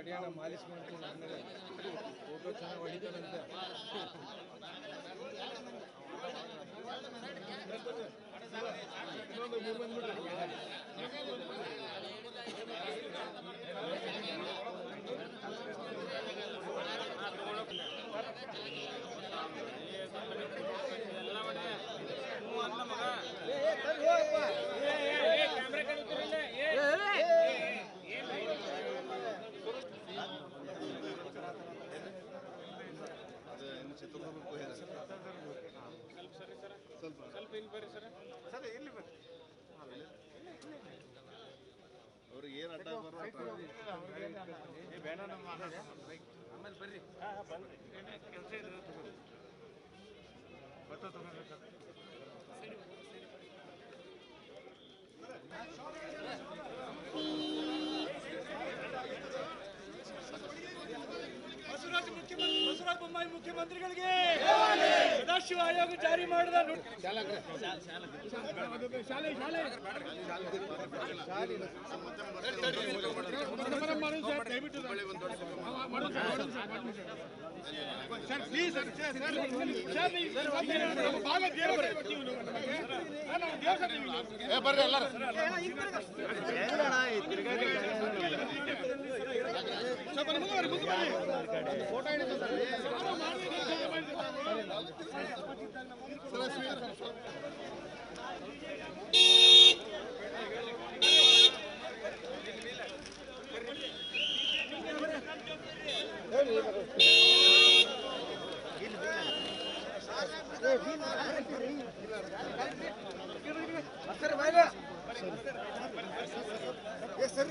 ಕಡಿಯಾಣ ಮಾಲೀಶ್ ಮಾಡ್ತೀನಿ ಆಮೇಲೆ ಫೋಟೋ ಚೆನ್ನಾಗಿ ಹೊಡಿತಾರಂತೆ. ಇನ್ನೊಂದು ಬಂದ್ಬಿಟ್ರೆ ಅವ್ರಿಗೆ ಏನು ಅಡ್ಡ ಬರ್ರಿ ಆಮೇಲೆ ಬರ್ರಿ ಕೆಲಸ ಇದೆ ಬರ್ತದೆ ಬಸವರಾಜ ಬೊಮ್ಮಾಯಿ ಮುಖ್ಯಮಂತ್ರಿಗಳಿಗೆ ಸದಾಶಿವ ಆಯೋಗ ಜಾರಿ ಮಾಡಿದ ಬರ್ರಿ ಶಾಲೆ ಶಾಲೆ sir please sir sir sir sir ನೀವು ಸರ್ ನಮ್ಮ ಭಾಗ ದೇವರ ನಾವು ದೇವರ ಬರ್ರಿ ಎಲ್ಲರೂ ಸ್ವಲ್ಪ ಮುಂದೆ ಬರ್ರಿ, ಮುಂದೆ ಬರ್ರಿ. ಫೋಟೋ ಹಿಡಿದು ಸರ್. ಸರ್